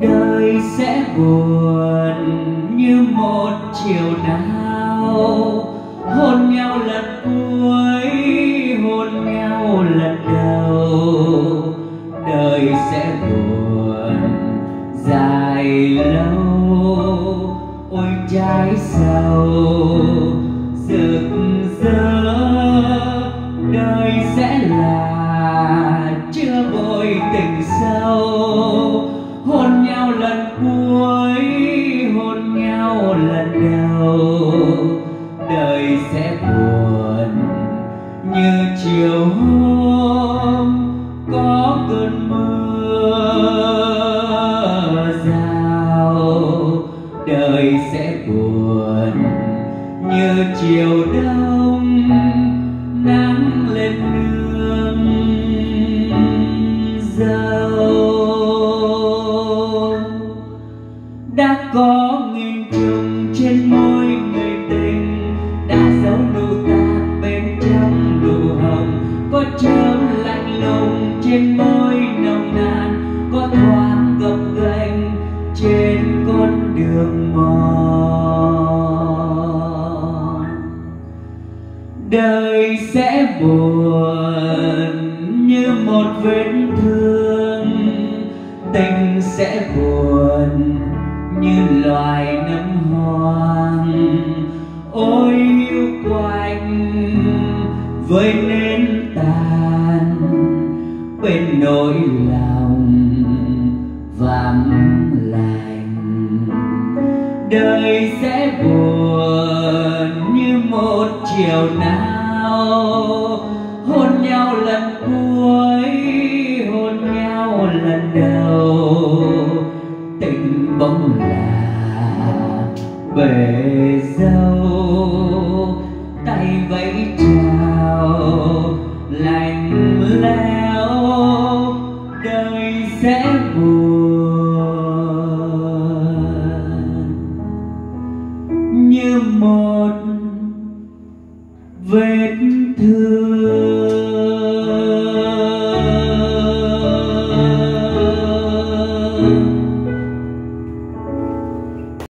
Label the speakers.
Speaker 1: đời sẽ buồn như một chiều nào. Hôn nhau lần cuối, hôn nhau lần đầu. Đời sẽ buồn dài lâu. Ôi trái sầu, rực rỡ. Đời đời sẽ buồn như chiều hôm có cơn mưa rào. Đời sẽ buồn như chiều đông nồng trên môi nồng nàn, có thoáng gập ghềnh trên con đường mòn. Đời sẽ buồn như một vết thương, tình sẽ buồn như loài nấm hoang. Ôi yêu quạnh, với nên bên nỗi lòng vắng lành. Đời sẽ buồn như một chiều nào. Hôn nhau lần cuối, hôn nhau lần đầu. Tình bỗng là bể dâu. Tay vẫy chào, lạnh lẽo sẽ buồn. Như một vết thương.